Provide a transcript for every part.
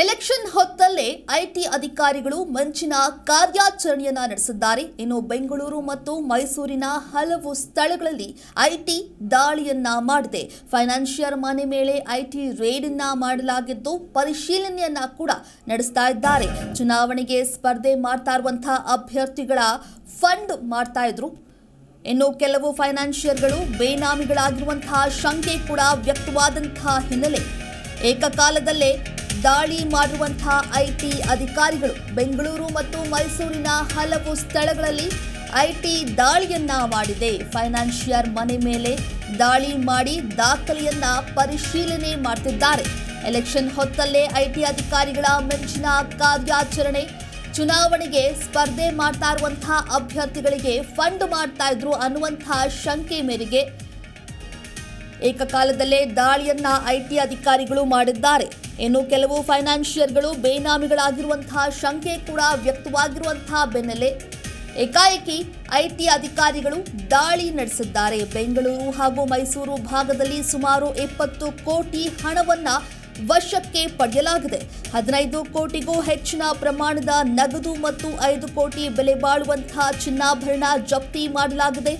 Election ಹೊತ್ತಲ್ಲೇ IT ಅಧಿಕಾರಿಗಳು ಮಂಚಿನ ಕಾರ್ಯಾಚರಣೆಯನ್ನ ನಡೆಸಿದ್ದಾರೆ. ಇನ್ನು ಬೆಂಗಳೂರು ಮತ್ತು ಮೈಸೂರಿನ ಹಲವು ಸ್ಥಳಗಳಲ್ಲಿ ಐಟಿ ದಾಳಿಯನ್ನ ಮಾಡಿದೆ. ಫೈನಾನ್ಷಿಯರ್ ಮನೆ ಮೇಲೆ ಐಟಿ ರೇಡನ್ನ ಮಾಡಲಾಗಿದ್ದು ಪರಿಶೀಲನೆಯನ್ನ ಕೂಡ ನಡೆಸ್ತಾ ಇದ್ದಾರೆ. ಚುನಾವಣೆಗೆ ಸ್ಪರ್ಧೆ ಮಾಡ್ತಾ ಇರುವಂತಹ ಅಭ್ಯರ್ಥಿಗಳ ಫಂಡ್ ಮಾಡ್ತಾ ಇದ್ರು. ಇನ್ನು ಕೆಲವು ಫೈನಾನ್ಷಿಯರ್ಗಳು ಬೇನಾಮಿಗಳಾಗಿರುವಂತಹ ಶಂಕೆ ಕೂಡ ವ್ಯಕ್ತವಾದಂತಹ ಹಿನ್ನೆಲೆ ಏಕಕಾಲದಲ್ಲೇ ದಾಳಿ ಮಾಡಿರುವಂತಹ ಐಟಿ ಅಧಿಕಾರಿಗಳು ಬೆಂಗಳೂರು ಮತ್ತು ಮೈಸೂರಿನ ಹಲವು ಸ್ಥಳಗಳಲ್ಲಿ ಐಟಿ ದಾಳಿಯನ್ನ ಮಾಡಿದೆ. ಫೈನಾನ್ಷಿಯರ್ ಮನೆ ಮೇಲೆ ದಾಳಿ ಮಾಡಿ ದಾಖಲೆಯನ್ನ ಪರಿಶೀಲನೆ ಮಾಡ್ತಿದ್ದಾರೆ. ಎಲೆಕ್ಷನ್ ಹೊತ್ತಲ್ಲೇ ಐಟಿ ಅಧಿಕಾರಿಗಳ ಮೆಚ್ಚಿನ ಕಾರ್ಯಾಚರಣೆ, ಚುನಾವಣೆಗೆ ಸ್ಪರ್ಧೆ ಮಾಡ್ತಾ ಇರುವಂತಹ ಅಭ್ಯರ್ಥಿಗಳಿಗೆ ಫಂಡ್ ಮಾಡ್ತಾ ಇದ್ರು ಅನ್ನುವಂತಹ ಶಂಕೆ ಮೇರೆಗೆ ಏಕಕಾಲದಲ್ಲೇ ದಾಳಿಯನ್ನ ಐಟಿ ಅಧಿಕಾರಿಗಳು ಮಾಡಿದ್ದಾರೆ. ಇನ್ನು ಕೆಲವು ಫೈನಾನ್ಷಿಯರ್ಗಳು ಬೇನಾಮಿಗಳಾಗಿರುವಂತಹ ಶಂಕೆ ಕೂಡ ವ್ಯಕ್ತವಾಗಿರುವಂತಹ ಬೆನ್ನಲ್ಲೇ ಏಕಾಏಕಿ ಐಟಿ ಅಧಿಕಾರಿಗಳು ದಾಳಿ ನಡೆಸಿದ್ದಾರೆ. ಬೆಂಗಳೂರು ಹಾಗೂ ಮೈಸೂರು ಭಾಗದಲ್ಲಿ ಸುಮಾರು ಇಪ್ಪತ್ತು ಕೋಟಿ ಹಣವನ್ನ ವಶಕ್ಕೆ ಪಡೆಯಲಾಗಿದೆ. ಹದಿನೈದು ಕೋಟಿಗೂ ಹೆಚ್ಚಿನ ಪ್ರಮಾಣದ ನಗದು ಮತ್ತು ಐದು ಕೋಟಿ ಬೆಲೆ ಬಾಳುವಂತಹ ಚಿನ್ನಾಭರಣ ಜಪ್ತಿ ಮಾಡಲಾಗಿದೆ.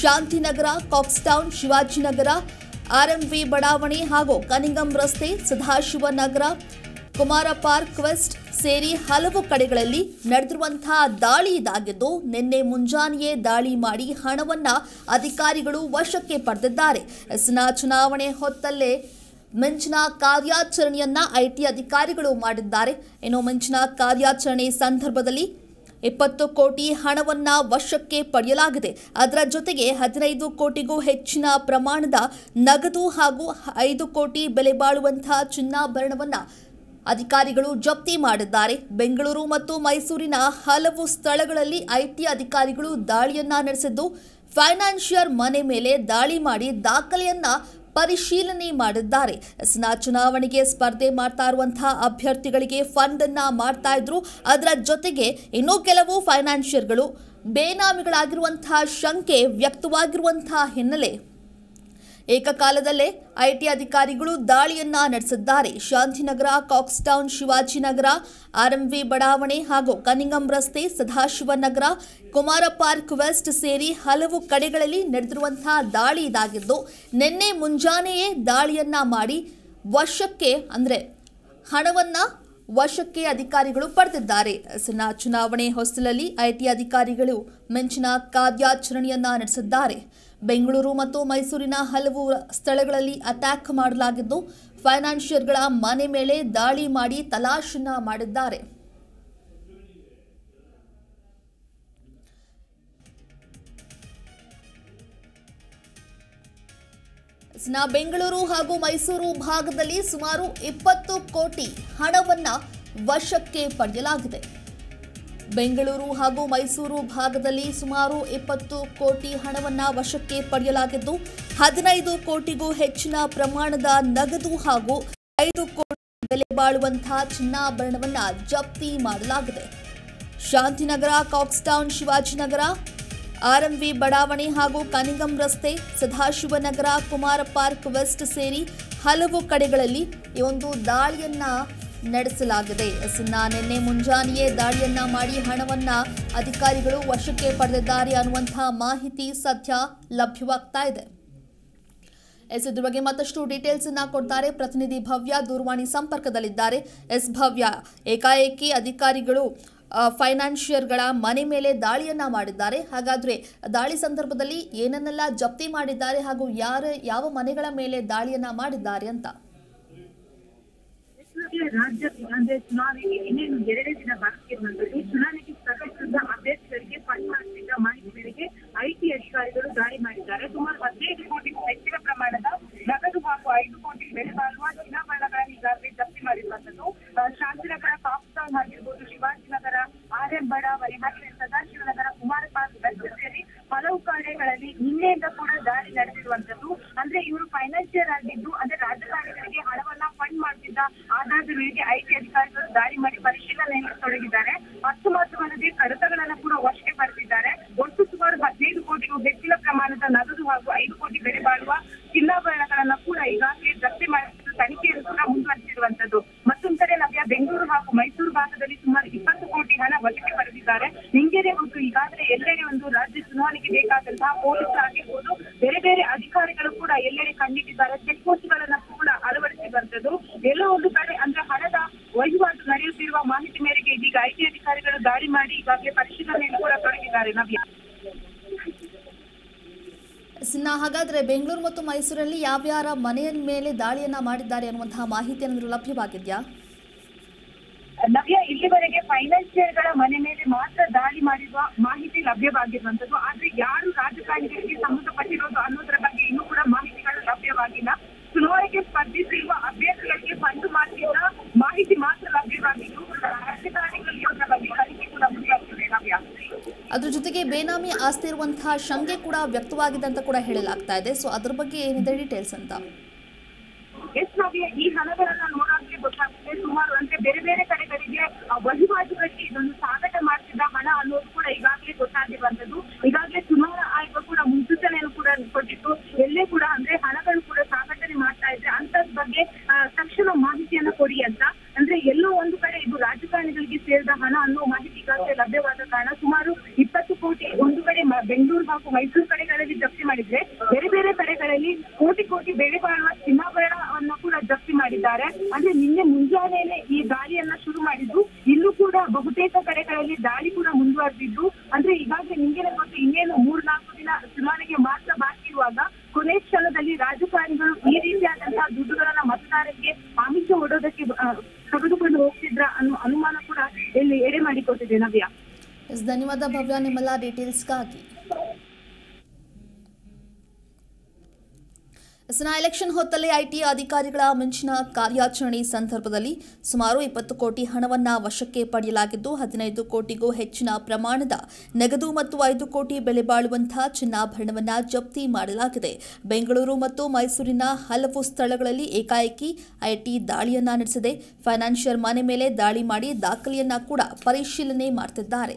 ಶಾಂತಿನಗರ, ಕಾಕ್ಸ್ಟೌನ್, ಶಿವಾಜಿನಗರ ಆರ್ಎಂವಿ ಬಡಾವಣೆ ಹಾಗೂ ಕನಿಂಗಂ ರಸ್ತೆ Sadashivanagar Kumara park west ಸೇರಿ ಹಲವು ಕಡೆಗಳಲ್ಲಿ ನಡೆದಿರುವಂತಹ ದಾಳಿ ಇದಾಗಿದ್ದು, ನಿನ್ನೆ ಮುಂಜಾನೆಯೇ ದಾಳಿ ಮಾಡಿ ಹಣವನ್ನ ಅಧಿಕಾರಿಗಳು ವಶಕ್ಕೆ ಪಡೆದಿದ್ದಾರೆ. ಎಸ್ನ ಚುನಾವಣೆ ಹೊತ್ತಲ್ಲೇ ಮಿಂಚಿನ ಕಾರ್ಯಾಚರಣೆಯನ್ನ ಐಟಿ ಅಧಿಕಾರಿಗಳು ಮಾಡಿದ್ದಾರೆ. ಇನ್ನು ಮಿಂಚಿನ ಕಾರ್ಯಾಚರಣೆ ಸಂದರ್ಭದಲ್ಲಿ ಇಪ್ಪತ್ತು ಕೋಟಿ ಹಣವನ್ನ ವಶಕ್ಕೆ ಪಡೆಯಲಾಗಿದೆ. ಅದರ ಜೊತೆಗೆ ಹದಿನೈದು ಕೋಟಿಗೂ ಹೆಚ್ಚಿನ ಪ್ರಮಾಣದ ನಗದು ಹಾಗೂ ಐದು ಕೋಟಿ ಬೆಲೆ ಬಾಳುವಂತಹ ಚಿನ್ನಾಭರಣವನ್ನ ಅಧಿಕಾರಿಗಳು ಜಪ್ತಿ ಮಾಡಿದ್ದಾರೆ. ಬೆಂಗಳೂರು ಮತ್ತು ಮೈಸೂರಿನ ಹಲವು ಸ್ಥಳಗಳಲ್ಲಿ ಐಟಿ ಅಧಿಕಾರಿಗಳು ದಾಳಿಯನ್ನ ನಡೆಸಿದ್ದು, ಫೈನಾನ್ಷಿಯರ್ ಮನೆ ಮೇಲೆ ದಾಳಿ ಮಾಡಿ ದಾಖಲೆಯನ್ನ ಪರಿಶೀಲನೆ ಮಾಡಿದ್ದಾರೆ. ಎಸ್ನ ಚುನಾವಣೆಗೆ ಸ್ಪರ್ಧೆ ಮಾಡ್ತಾ ಇರುವಂತಹ ಅಭ್ಯರ್ಥಿಗಳಿಗೆ ಫಂಡ್ ಅನ್ನ ಮಾಡ್ತಾ ಇದ್ರು. ಅದರ ಜೊತೆಗೆ ಇನ್ನೂ ಕೆಲವು ಫೈನಾನ್ಷಿಯರ್ಗಳು ಬೇನಾಮಿಗಳಾಗಿರುವಂತಹ ಶಂಕೆ ವ್ಯಕ್ತವಾಗಿರುವಂತಹ ಹಿನ್ನೆಲೆ. ಏಕಕಾಲದಲ್ಲೇ ಐಟಿ ಅಧಿಕಾರಿಗಳು ದಾಳಿಯನ್ನ ನಡೆಸಿದ್ದಾರೆ. ಶಾಂತಿನಗರ, ಕಾಕ್ಸ್ಟೌನ್, ಶಿವಾಜಿನಗರ, ಆರ್ಎಂವಿ ಬಡಾವಣೆ ಹಾಗೂ ಕನಿಂಗಂ ರಸ್ತೆ, ಸದಾಶಿವನಗರ, ಕುಮಾರ ಪಾರ್ಕ್ ವೆಸ್ಟ್ ಸೇರಿ ಹಲವು ಕಡೆಗಳಲ್ಲಿ ನಡೆದಿರುವಂತಹ ದಾಳಿ ಇದಾಗಿದ್ದು, ನಿನ್ನೆ ಮುಂಜಾನೆಯೇ ದಾಳಿಯನ್ನ ಮಾಡಿ ವರ್ಷಕ್ಕೆ ಅಂದರೆ ಹಣವನ್ನ ವಶಕ್ಕೆ ಅಧಿಕಾರಿಗಳು ಪಡೆದಿದ್ದಾರೆ. ಅಸನ ಚುನಾವಣೆ ಹೊಸ್ತಿಲಲ್ಲಿ ಐಟಿ ಅಧಿಕಾರಿಗಳು ಮಿಂಚಿನ ಕಾರ್ಯಾಚರಣೆಯನ್ನ ನಡೆಸಿದ್ದಾರೆ. ಬೆಂಗಳೂರು ಮತ್ತು ಮೈಸೂರಿನ ಹಲವು ಸ್ಥಳಗಳಲ್ಲಿ ಅಟ್ಯಾಕ್ ಮಾಡಲಾಗಿದ್ದು, ಫೈನಾನ್ಷಿಯರ್ಗಳ ಮನೆ ಮೇಲೆ ದಾಳಿ ಮಾಡಿ ತಲಾಶನ ಮಾಡಿದ್ದಾರೆ. ನ ಬೆಂಗಳೂರು ಹಾಗೂ ಮೈಸೂರು ಭಾಗದಲ್ಲಿ ಸುಮಾರು ಇಪ್ಪತ್ತು ಕೋಟಿ ಹಣವನ್ನ ವಶಕ್ಕೆ ಪಡೆಯಲಾಗಿದೆ. ಬೆಂಗಳೂರು ಹಾಗೂ ಮೈಸೂರು ಭಾಗದಲ್ಲಿ ಸುಮಾರು ಇಪ್ಪತ್ತು ಕೋಟಿ ಹಣವನ್ನ ವಶಕ್ಕೆ ಪಡೆಯಲಾಗಿದ್ದು, ಹದಿನೈದು ಕೋಟಿಗೂ ಹೆಚ್ಚಿನ ಪ್ರಮಾಣದ ನಗದು ಹಾಗೂ ಐದು ಕೋಟಿ ಬೆಲೆ ಬಾಳುವಂತಹ ಚಿನ್ನಾಭರಣವನ್ನ ಜಪ್ತಿ ಮಾಡಲಾಗಿದೆ. ಶಾಂತಿನಗರ, ಕಾಕ್ಸ್ಟೌನ್, ಶಿವಾಜಿನಗರ ಆರ್ಎಂವಿ ಬಡಾವಣೆ ಹಾಗೂ ಕನಿಗಂ ರಸ್ತೆ, ಸದಾಶಿವನಗರ, ಕುಮಾರ ಪಾರ್ಕ್ ವೆಸ್ಟ್ ಸೇರಿ ಹಲವು ಕಡೆಗಳಲ್ಲಿ ಈ ಒಂದು ದಾಳಿಯನ್ನ ನಡೆಸಲಾಗಿದೆ. ಎಸ್ನ ನಿನ್ನೆ ಮುಂಜಾನೆಯೇ ದಾಳಿಯನ್ನ ಮಾಡಿ ಹಣವನ್ನ ಅಧಿಕಾರಿಗಳು ವಶಕ್ಕೆ ಪಡೆದಿದ್ದಾರೆ ಅನ್ನುವಂತಹ ಮಾಹಿತಿ ಸದ್ಯ ಲಭ್ಯವಾಗ್ತಾ ಇದೆ. ಎಸ್ ಇದ್ರ ಬಗ್ಗೆ ಮತ್ತಷ್ಟು ಡೀಟೇಲ್ಸ್ ಅನ್ನ ಕೊಡ್ತಾರೆ. ಪ್ರತಿನಿಧಿ ಭವ್ಯ ದೂರವಾಣಿ ಸಂಪರ್ಕದಲ್ಲಿದ್ದಾರೆ. ಎಸ್ ಭವ್ಯ, ಏಕಾಏಕಿ ಅಧಿಕಾರಿಗಳು ಫೈನಾನ್ಷಿಯರ್ಗಳ ಮನೆ ಮೇಲೆ ದಾಳಿಯನ್ನ ಮಾಡಿದ್ದಾರೆ. ಹಾಗಾದ್ರೆ ದಾಳಿ ಸಂದರ್ಭದಲ್ಲಿ ಏನನ್ನೆಲ್ಲ ಜಪ್ತಿ ಮಾಡಿದ್ದಾರೆ ಹಾಗೂ ಯಾರ, ಯಾವ ಮನೆಗಳ ಮೇಲೆ ದಾಳಿಯನ್ನ ಮಾಡಿದ್ದಾರೆ ಅಂತ? ರಾಜ್ಯ ಅಂದ್ರೆ ಚುನಾವಣೆ, ಇನ್ನೇನು ಎರಡೇ ದಿನ ಬಾಕಿ ಇರುವಂತದ್ದು ಚುನಾವಣೆಗೆ ಸ್ಪರ್ಧಿಸಿದ ಅಭ್ಯರ್ಥಿಗಳಿಗೆ ಫಂಡ್ ಮಾಡಿಸಿದ ಮಾಹಿತಿ ಮೇರೆಗೆ ಐಟಿ ಅಧಿಕಾರಿಗಳು ದಾಳಿ ಮಾಡಿದ್ದಾರೆ ಸುಮಾರು ಹದಿನೈದು ಕೋಟಿಗೂ ಹೆಚ್ಚಿನ ಪ್ರಮಾಣದ ನಗದು ಹಾಗೂ ಐದು ಕೋಟಿ ಬೆಲೆ ಬಾಳುವ ಚಿನ್ನಾಭರಣಗಳನ್ನು ಈಗಾಗಲೇ ಜಪ್ತಿ ಕಾಫ್ ಶಾಂತಿನಗರ ಕಾಕ್ಸ್ಟೌನ್ ಆಗಿರ್ಬೋದು, ಶಿವಾಜಿನಗರ ಆರ್ ಎಂ ಬಡಾವಣೆ ಹಾಗೆ ಸದಾಶಿವನಗರ ಕುಮಾರ ಪಾರ್ಕ್ ಬೆಸ್ಟ್ ಸೇರಿ ಹಲವು ಕಡೆಗಳಲ್ಲಿ ನಿನ್ನೆಯಿಂದ ಕೂಡ ದಾಳಿ ನಡೆದಿರುವಂತದ್ದು ಅಂದ್ರೆ ಇವರು ಫೈನಾನ್ಷಿಯರ್ ಆಗಿದ್ದು, ಅಂದ್ರೆ ರಾಜಕಾರಣಿಗಳಿಗೆ ಹಣವನ್ನ ಫಂಡ್ ಮಾಡ್ತಿದ್ದ ಆಧಾರದ ಮೇಲೆ ಐಟಿ ಅಧಿಕಾರಿಗಳು ದಾಳಿ ಮಾಡಿ ಪರಿಶೀಲನೆಯಲ್ಲಿ ತೊಡಗಿದ್ದಾರೆ ಮತ್ತು ಮಾತ್ರವಲ್ಲದೆ ಕಡತಗಳನ್ನ ಕೂಡ ವಶಕ್ಕೆ ಪಡೆದಿದ್ದಾರೆ. ಒಟ್ಟು ಸುಮಾರು ಹದಿನೈದು ಕೋಟಿಗೂ ಹೆಚ್ಚಿನ ಪ್ರಮಾಣದ ನಗದು ಹಾಗೂ ಐದು ಕೋಟಿ ಬೆಲೆ ಬಾಳುವ ಚಿನ್ನಾಭರಣಗಳನ್ನ ಕೂಡ ಈಗಾಗಲೇ ಜಪ್ತಿ ಮಾಡಿದ್ದು ತನಿಖೆಯನ್ನು ಕೂಡ ಮುಂದುವರಿಸಿರುವಂತದ್ದು ಮತ್ತೊಂದು ಕಡೆ ಲಭ್ಯ ಬೆಂಗಳೂರು ಹಾಗೂ ಮೈಸೂರು ಭಾಗದಲ್ಲಿ ಸುಮಾರು ಇಪ್ಪತ್ತು ಕೋಟಿ ಹಣ ವಶಕ್ಕೆ ಪಡೆದಿದ್ದಾರೆ ಹಿಂಗೇನೆ ಮತ್ತು ಈಗಾಗಲೇ ಎಲ್ಲೆಡೆ ಒಂದು ರಾಜ್ಯ ಚುನಾವಣೆಗೆ ಬೇಕಾದಂತಹ ಪೊಲೀಸ್ ಆಗಿರ್ಬೋದು ಬೇರೆ ಬೇರೆ ಅಧಿಕಾರಿಗಳು ಕೂಡ ಎಲ್ಲೆಡೆ ಕಂಡಿಟ್ಟಿದ್ದಾರೆ ಚೆಕ್ ಪೋಸ್ಟ್ ಗಳನ್ನ ಕೂಡ ಅಳವಡಿಸಿರುವಂತದ್ದು ಎಲ್ಲೋ ಒಂದು ಕಡೆ ಅಂದ್ರೆ ಹಣದ ವಹಿವಾಟು ನಡೆಯುತ್ತಿರುವ ಮಾಹಿತಿ ಮೇರೆಗೆ ಇದೀಗ ಐಟಿ ಅಧಿಕಾರಿಗಳು ದಾಳಿ ಮಾಡಿ ಈಗಾಗಲೇ ಪರಿಶೀಲನೆಯನ್ನು ಕೂಡ ತೊಡಗಿದ್ದಾರೆ ನವ್ಯ. ಸಿನ್ನ ಹಾಗಾದ್ರೆ ಬೆಂಗಳೂರು ಮತ್ತು ಮೈಸೂರಲ್ಲಿ ಯಾವ್ಯಾರ ಮನೆಯ ಮೇಲೆ ದಾಳಿಯನ್ನ ಮಾಡಿದ್ದಾರೆ ಅನ್ನುವಂತಹ ಮಾಹಿತಿ ಏನಾದರೂ ಲಭ್ಯವಾಗಿದೆಯಾ? ನವ್ಯ ಇಲ್ಲಿವರೆಗೆ ಫೈನಾನ್ಸಿಯರ್ಗಳ ಮನೆ ಮೇಲೆ ಮಾತ್ರ ದಾಳಿ ಮಾಡಿರುವ ಮಾಹಿತಿ ಲಭ್ಯವಾಗಿರುವಂತದ್ದು. ಆದ್ರೆ ಯಾರು ರಾಜಕಾರಣಿಗಳಿಗೆ ಸಂಬಂಧಪಟ್ಟಿರೋದು ಅನ್ನೋದ್ರ ಬಗ್ಗೆ ಇನ್ನೂ ಕೂಡ ಮಾಹಿತಿಗಳು ಲಭ್ಯವಾಗಿಲ್ಲ. ಚುನಾವಣೆಗೆ ಸ್ಪರ್ಧಿಸಿರುವ ಅಭ್ಯರ್ಥಿಗಳಿಗೆ ಫಂಡ್ ಮಾಡಿದ ಮಾಹಿತಿ ಮಾತ್ರ ಲಭ್ಯವಾಗಿದ್ದು ರಾಜಕಾರಣಿಗಳಿಗೆ ಅದರ ಬಗ್ಗೆ ತನಿಖೆ ಕೂಡ ಮುಂದುವರೆದಿದೆ ನವ್ಯ ಅದ್ರ ಜೊತೆಗೆ ಬೇನಾಮಿ ಆಸ್ತಿ ಇರುವಂತಹ ಶಂಕೆ ಕೂಡ ವ್ಯಕ್ತವಾಗಿದೆ ಅಂತ ಕೂಡ ಹೇಳಲಾಗ್ತಾ ಇದೆ. ಸೊ ಅದ್ರ ಬಗ್ಗೆ ಏನಿದೆ ಡೀಟೇಲ್ಸ್ ಅಂತ? ಎಸ್ ನವ್ಯ ಈ ಹಣಗಳನ್ನ ನೋಡೋಕೆ ಗೊತ್ತಾಗುತ್ತೆ. ಸುಮಾರು ಅಂದ್ರೆ ಬೇರೆ ಬೇರೆ ಕಡೆಗಳಿಗೆ ವಹಿವಾಟುಗಳಿಗೆ ಇದೊಂದು ಸಾಗಾಟ ಮಾಡ್ತಿದ್ದ ಹಣ ಅನ್ನೋದು ಕೂಡ ಈಗಾಗಲೇ ಗೊತ್ತಾಗಿರುವಂತದ್ದು ಈಗಾಗಲೇ ಚುನಾವಣಾ ಆಯೋಗ ಕೂಡ ಮುನ್ಸೂಚನೆಯನ್ನು ಕೂಡ ಕೊಟ್ಟಿತ್ತು. ಎಲ್ಲೇ ಕೂಡ ಅಂದ್ರೆ ಹಣಗಳು ಕೂಡ ಸಾಗಾಟನೆ ಮಾಡ್ತಾ ಇದ್ರೆ ಅಂತದ್ ಬಗ್ಗೆ ಆ, ತಕ್ಷಣ ಮಾಹಿತಿಯನ್ನ ಕೊಡಿ ಅಂತ ಅಂದ್ರೆ ಎಲ್ಲೋ ಒಂದು ಕಡೆ ಇದು ರಾಜಕಾರಣಿಗಳಿಗೆ ಸೇರಿದ ಹಣ ಅನ್ನೋ ಮಾಹಿತಿ ಈಗಾಗಲೇ ಲಭ್ಯವಾದ ಕಾರಣ ಸುಮಾರು ಇಪ್ಪತ್ತು ಕೋಟಿ ಒಂದು ಕಡೆ ಮ- ಬೆಂಗಳೂರು ಹಾಗೂ ಮೈಸೂರು ಕಡೆಗಳಲ್ಲಿ ಜಪ್ತಿ ಮಾಡಿದ್ರೆ ಬೇರೆ ಬೇರೆ ಕಡೆಗಳಲ್ಲಿ ಬೆಲೆ ಬಾಳುವ ಚಿನ್ನಾಭರಣವನ್ನು ಕೂಡ ಜಪ್ತಿ ಮಾಡಿದ್ದಾರೆ. ಅಂದ್ರೆ ನಿನ್ನೆ ಮುಂಜಾನೆಯೇ ಈ ದಾಳಿಯನ್ನ ಶುರು ಮಾಡಿದ್ದು, ಇಲ್ಲೂ ಕೂಡ ಬಹುತೇಕ ಕಡೆಗಳಲ್ಲಿ ದಾಳಿ ಕೂಡ ಮುಂದುವರೆದಿದ್ದು. ಅಂದ್ರೆ ಈಗಾಗಲೇ ನಿಮಗೆ ಗೊತ್ತು, ಇನ್ನೇನು ಮೂರ್ನಾಲ್ಕು ದಿನ ಚುನಾವಣೆಗೆ ಮಾತ್ರ ಬಾಕಿ ಇರುವಾಗ ಕೊನೆ ಕ್ಷಣದಲ್ಲಿ ರಾಜಕಾರಣಿಗಳು ಈ ರೀತಿಯಾದಂತಹ ದುಡ್ಡುಗಳನ್ನ ಮತದಾರರಿಗೆ ಆಮಿಷ ಒಡೋದಕ್ಕೆ ತೆಗೆದುಕೊಂಡು ಹೋಗ್ತಿದ್ರ ಅನ್ನೋ ಅನುಮಾನ ಕೂಡ ಇಲ್ಲಿ ಎಡೆ ಮಾಡಿಕೊಟ್ಟಿದೆ ನವ್ಯ. ಧನ್ಯವಾದ ಭವ್ಯ. ನಿಮ್ಮೆಲ್ಲ ಡೀಟೇಲ್ಸ್ಗಾಗಿ ಎಸ್ನ ಎಲೆಕ್ಷನ್ ಹೊತ್ತಲ್ಲಿ ಐಟಿ ಅಧಿಕಾರಿಗಳ ಮಿಂಚಿನ ಕಾರ್ಯಾಚರಣೆ ಸಂದರ್ಭದಲ್ಲಿ ಸುಮಾರು ಇಪ್ಪತ್ತು ಕೋಟಿ ಹಣವನ್ನು ವಶಕ್ಕೆ ಪಡೆಯಲಾಗಿದ್ದು, ಹದಿನೈದು ಕೋಟಿಗೂ ಹೆಚ್ಚಿನ ಪ್ರಮಾಣದ ನಗದು ಮತ್ತು ಐದು ಕೋಟಿ ಬೆಲೆ ಬಾಳುವಂತಹ ಚಿನ್ನಾಭರಣವನ್ನು ಜಪ್ತಿ ಮಾಡಲಾಗಿದೆ. ಬೆಂಗಳೂರು ಮತ್ತು ಮೈಸೂರಿನ ಹಲವು ಸ್ಥಳಗಳಲ್ಲಿ ಏಕಾಏಕಿ ಐಟಿ ದಾಳಿಯನ್ನ ನಡೆಸಿದೆ. ಫೈನಾನ್ಷಿಯರ್ ಮನೆ ಮೇಲೆ ದಾಳಿ ಮಾಡಿ ದಾಖಲೆಯನ್ನ ಕೂಡ ಪರಿಶೀಲನೆ ಮಾಡ್ತಿದ್ದಾರೆ.